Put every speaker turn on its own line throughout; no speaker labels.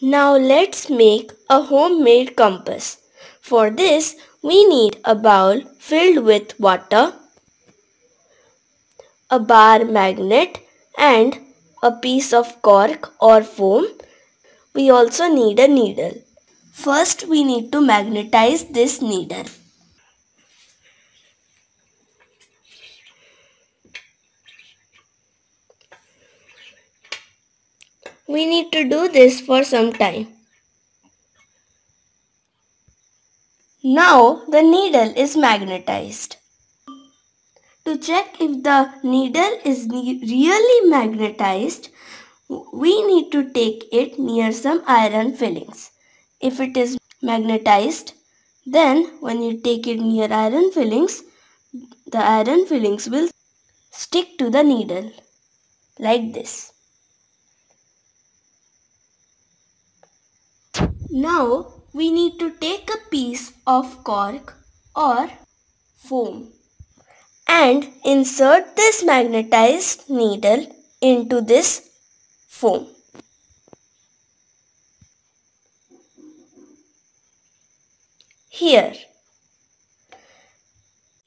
Now let's make a homemade compass. For this we need a bowl filled with water, a bar magnet and a piece of cork or foam. We also need a needle. First we need to magnetize this needle. We need to do this for some time. Now the needle is magnetized. To check if the needle is really magnetized, we need to take it near some iron fillings. If it is magnetized, then when you take it near iron fillings, the iron fillings will stick to the needle like this. Now we need to take a piece of cork or foam and insert this magnetized needle into this foam. Here.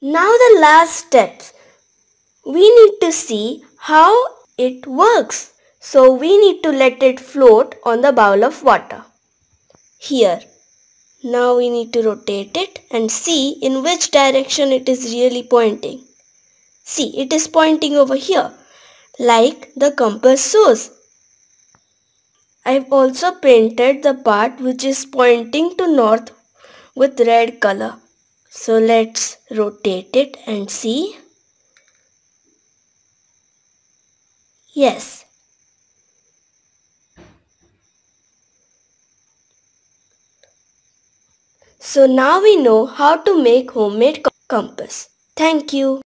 Now the last step. We need to see how it works. So we need to let it float on the bowl of water here. Now we need to rotate it and see in which direction it is really pointing. See, it is pointing over here, like the compass shows. I've also painted the part which is pointing to north with red color. So let's rotate it and see. Yes, So now we know how to make homemade compass. Thank you.